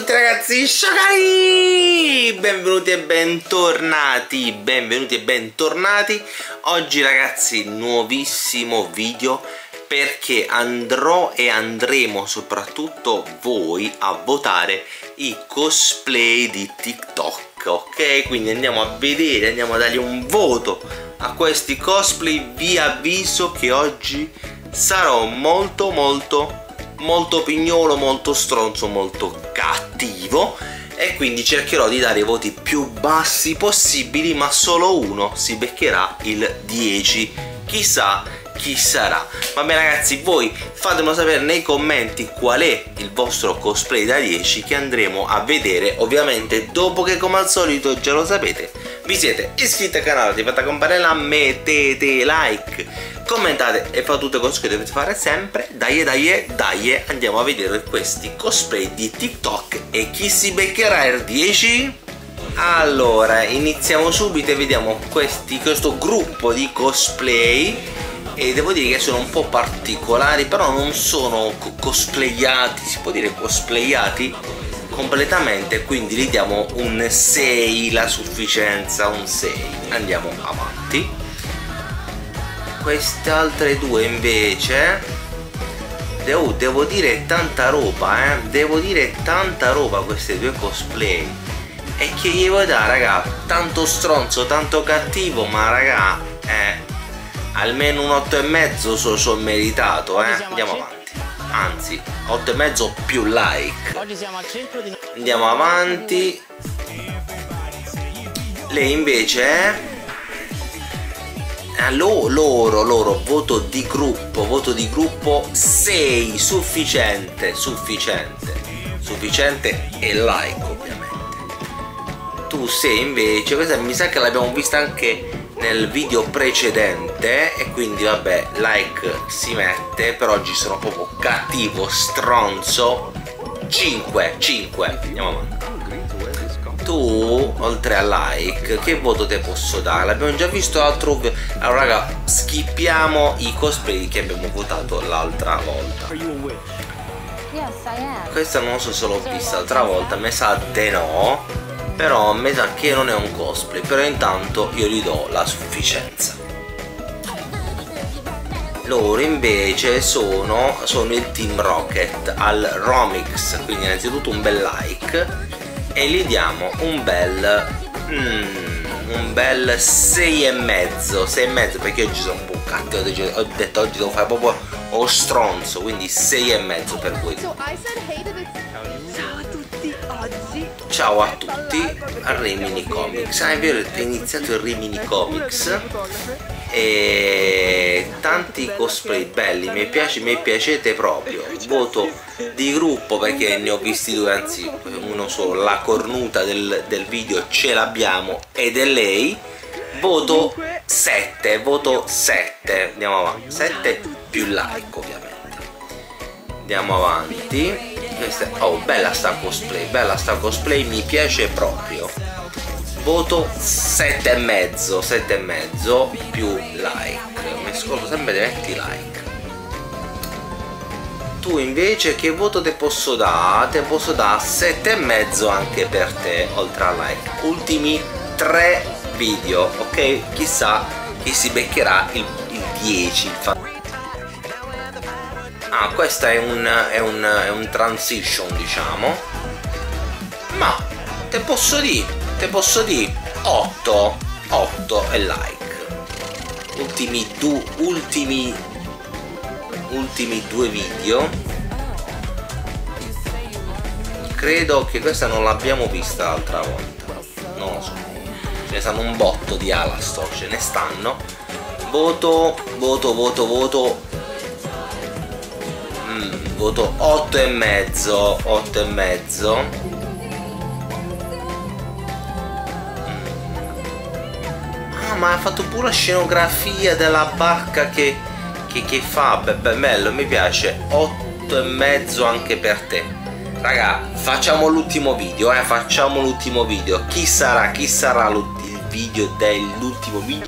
tutti ragazzi, Shokari! Benvenuti e bentornati, benvenuti e bentornati Oggi ragazzi, nuovissimo video perché andrò e andremo soprattutto voi a votare i cosplay di TikTok ok? Quindi andiamo a vedere, andiamo a dargli un voto a questi cosplay vi avviso che oggi sarò molto molto molto pignolo, molto stronzo, molto cattivo. E quindi cercherò di dare i voti più bassi possibili ma solo uno si beccherà il 10 chissà chi sarà. Va bene ragazzi voi fatemelo sapere nei commenti qual è il vostro cosplay da 10 che andremo a vedere ovviamente dopo che come al solito già lo sapete vi siete iscritti al canale attivate la campanella mettete like commentate e fate tutte cose che dovete fare sempre. Dai dai dai andiamo a vedere questi cosplay di tiktok e chi si beccherà il 10 allora iniziamo subito e vediamo questi, questo gruppo di cosplay. E devo dire che sono un po' particolari però non sono cosplayati si può dire cosplayati completamente. Quindi gli diamo un 6 la sufficienza un 6 andiamo avanti queste altre due invece devo, devo dire tanta roba eh. Devo dire tanta roba queste due cosplay. E che gli vuoi dare raga? Tanto stronzo tanto cattivo ma raga eh almeno un 8 e mezzo so, so meritato eh. Andiamo avanti. Anzi 8 e mezzo più like. Andiamo avanti. Lei invece eh loro, loro, loro, voto di gruppo, voto di gruppo 6, sufficiente, sufficiente, sufficiente e like ovviamente. Tu sei invece, questa mi sa che l'abbiamo vista anche nel video precedente e quindi vabbè, like si mette, per oggi sono proprio cattivo, stronzo, 5, 5, andiamo avanti tu oltre a like che voto te posso dare? Abbiamo già visto l'altro allora raga skippiamo i cosplay che abbiamo votato l'altra volta. Questa non so se l'ho vista l'altra volta mi sa te no però mi sa che non è un cosplay però intanto io gli do la sufficienza. Loro invece sono, sono il team rocket al romix quindi innanzitutto un bel like e gli diamo un bel mm, un bel 6 e mezzo 6 e mezzo perché oggi sono un po' cattivo ho detto oggi devo fare proprio lo stronzo quindi 6 e mezzo per voi ciao a tutti a Rimini Comics. Ah è vero è iniziato il Rimini Comics. E tanti cosplay belli mi piace mi piacete proprio. Voto di gruppo perché ne ho visti due anzi uno solo la cornuta del, del video ce l'abbiamo ed è lei. Voto 7 voto 7 andiamo avanti. 7 più like ovviamente. Andiamo avanti Questa, oh bella sta cosplay bella sta cosplay mi piace proprio. Voto 7 e mezzo 7 e mezzo più like. Mi scordo sempre di metti like. Tu invece che voto te posso dare? te posso dare 7 e mezzo anche per te oltre a like. Ultimi 3 video ok? Chissà chi si beccherà il, il 10 ah questa è un, è un, è un transition diciamo. Ma te posso dire te posso dire 8 8 e like. Ultimi due ultimi ultimi due video. Credo che questa non l'abbiamo vista l'altra volta. Non lo so. Ce ne stanno un botto di Alastor ce ne stanno. Voto voto voto voto voto 8 e mezzo 8 e mezzo ma ha fatto pure la scenografia della barca che, che, che fa, be, be, bello, mi piace, 8 e mezzo anche per te. Raga, facciamo l'ultimo video, eh, facciamo l'ultimo video. Chi sarà, chi sarà il video dell'ultimo video?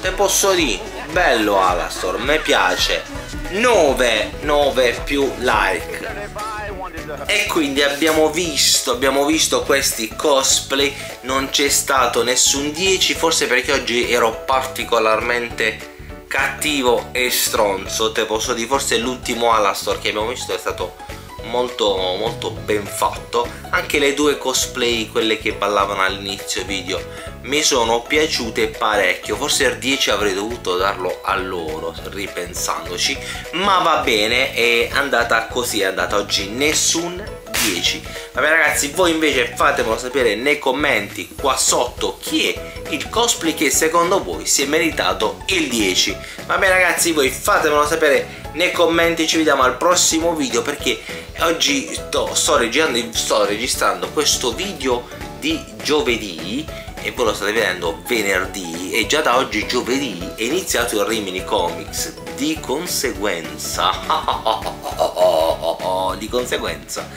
Te posso dire, bello Alastor mi piace. 9 9 più like. E quindi abbiamo visto abbiamo visto questi cosplay non c'è stato nessun 10 forse perché oggi ero particolarmente cattivo e stronzo te posso dire forse l'ultimo Alastor che abbiamo visto è stato molto molto ben fatto. Anche le due cosplay quelle che ballavano all'inizio video mi sono piaciute parecchio. Forse il 10 avrei dovuto darlo a loro ripensandoci. Ma va bene è andata così è andata oggi. Nessun 10 vabbè ragazzi voi invece fatemelo sapere nei commenti qua sotto chi è il cosplay che secondo voi si è meritato il 10 vabbè ragazzi voi fatemelo sapere nei commenti. Ci vediamo al prossimo video perché oggi sto, sto, registrando, sto registrando questo video di giovedì e voi lo state vedendo venerdì. E già da oggi giovedì è iniziato il Rimini Comics. Di conseguenza di conseguenza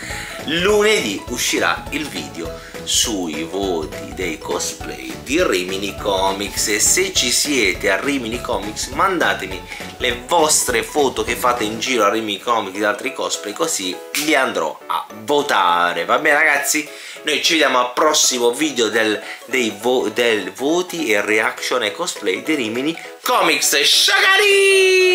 lunedì uscirà il video sui voti dei cosplay di Rimini Comics. E se ci siete a Rimini Comics mandatemi le vostre foto che fate in giro a Rimini Comics di altri cosplay così li andrò a votare. Va bene ragazzi? Noi ci vediamo al prossimo video del, vo del voti e reaction e cosplay di Rimini Comics. Shagari